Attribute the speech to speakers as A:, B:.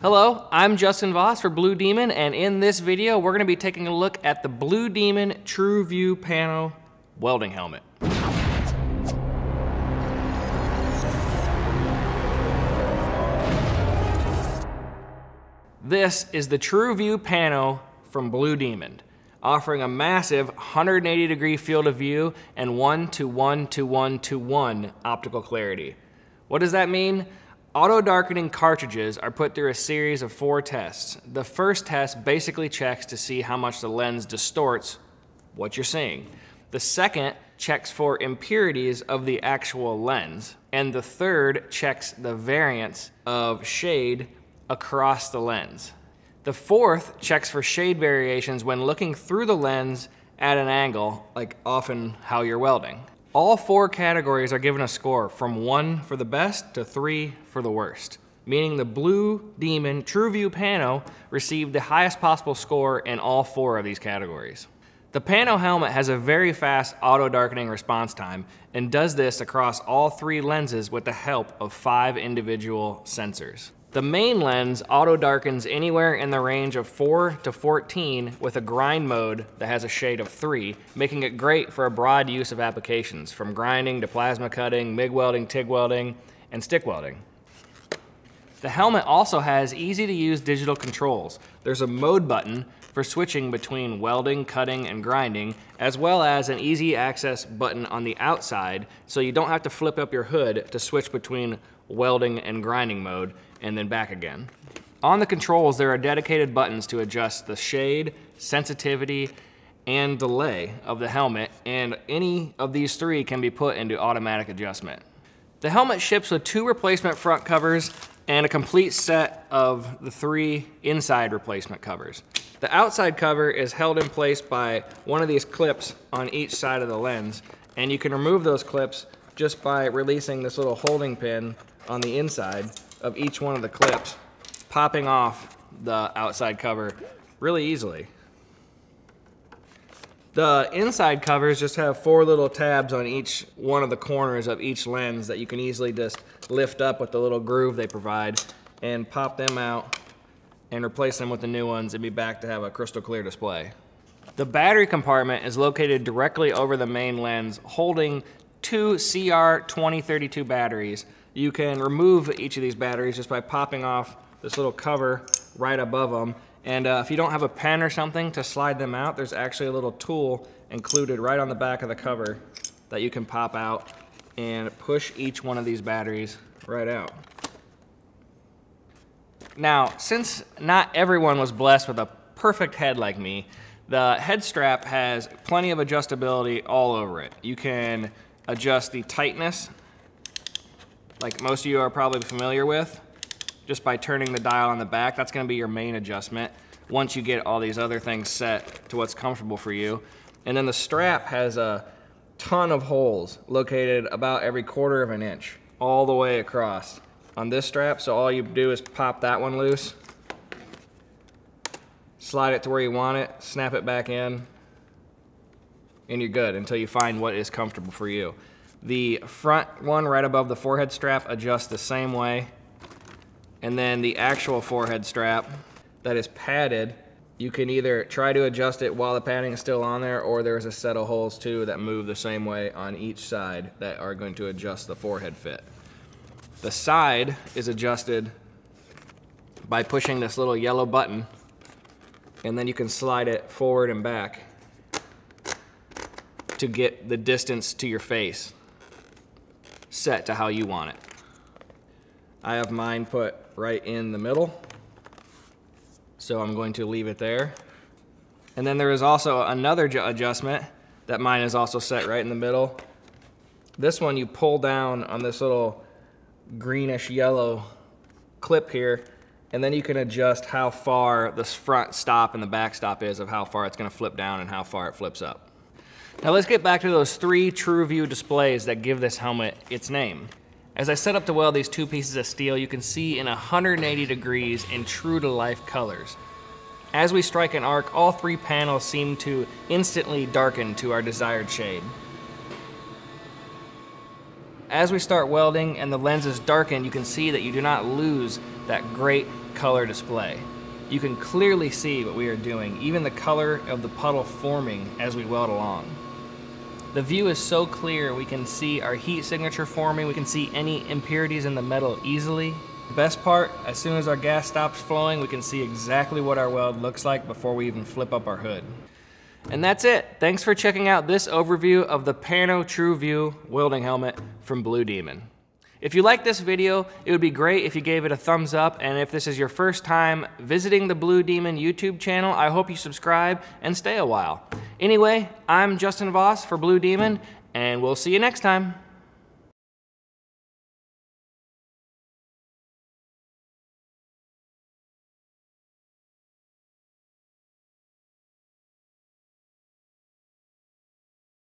A: Hello, I'm Justin Voss for Blue Demon, and in this video, we're going to be taking a look at the Blue Demon True View Pano welding helmet. This is the True View Pano from Blue Demon, offering a massive 180 degree field of view and 1 to 1 to 1 to 1 optical clarity. What does that mean? Auto darkening cartridges are put through a series of four tests. The first test basically checks to see how much the lens distorts what you're seeing. The second checks for impurities of the actual lens. And the third checks the variance of shade across the lens. The fourth checks for shade variations when looking through the lens at an angle, like often how you're welding. All four categories are given a score from one for the best to three for the worst, meaning the Blue Demon TrueView Pano received the highest possible score in all four of these categories. The Pano helmet has a very fast auto darkening response time and does this across all three lenses with the help of five individual sensors. The main lens auto darkens anywhere in the range of 4 to 14 with a grind mode that has a shade of 3, making it great for a broad use of applications, from grinding to plasma cutting, MIG welding, TIG welding, and stick welding. The helmet also has easy to use digital controls. There's a mode button for switching between welding, cutting, and grinding, as well as an easy access button on the outside so you don't have to flip up your hood to switch between welding and grinding mode and then back again. On the controls, there are dedicated buttons to adjust the shade, sensitivity, and delay of the helmet, and any of these three can be put into automatic adjustment. The helmet ships with two replacement front covers and a complete set of the three inside replacement covers. The outside cover is held in place by one of these clips on each side of the lens, and you can remove those clips just by releasing this little holding pin on the inside of each one of the clips, popping off the outside cover really easily. The inside covers just have four little tabs on each one of the corners of each lens that you can easily just lift up with the little groove they provide and pop them out and replace them with the new ones and be back to have a crystal clear display. The battery compartment is located directly over the main lens holding two CR2032 batteries you can remove each of these batteries just by popping off this little cover right above them. And uh, if you don't have a pen or something to slide them out, there's actually a little tool included right on the back of the cover that you can pop out and push each one of these batteries right out. Now, since not everyone was blessed with a perfect head like me, the head strap has plenty of adjustability all over it. You can adjust the tightness like most of you are probably familiar with, just by turning the dial on the back. That's gonna be your main adjustment once you get all these other things set to what's comfortable for you. And then the strap has a ton of holes located about every quarter of an inch all the way across on this strap. So all you do is pop that one loose, slide it to where you want it, snap it back in, and you're good until you find what is comfortable for you. The front one right above the forehead strap adjusts the same way. And then the actual forehead strap that is padded, you can either try to adjust it while the padding is still on there or there's a set of holes too that move the same way on each side that are going to adjust the forehead fit. The side is adjusted by pushing this little yellow button and then you can slide it forward and back to get the distance to your face set to how you want it. I have mine put right in the middle, so I'm going to leave it there. And then there is also another adjustment that mine is also set right in the middle. This one you pull down on this little greenish yellow clip here, and then you can adjust how far this front stop and the back stop is of how far it's gonna flip down and how far it flips up. Now let's get back to those three TrueView displays that give this helmet its name. As I set up to weld these two pieces of steel, you can see in 180 degrees in true to life colors. As we strike an arc, all three panels seem to instantly darken to our desired shade. As we start welding and the lenses darken, you can see that you do not lose that great color display. You can clearly see what we are doing, even the color of the puddle forming as we weld along. The view is so clear we can see our heat signature forming, we can see any impurities in the metal easily. The best part, as soon as our gas stops flowing, we can see exactly what our weld looks like before we even flip up our hood. And that's it. Thanks for checking out this overview of the Pano True View welding helmet from Blue Demon. If you like this video, it would be great if you gave it a thumbs up, and if this is your first time visiting the Blue Demon YouTube channel, I hope you subscribe and stay a while. Anyway, I'm Justin Voss for Blue Demon, and we'll see you next time.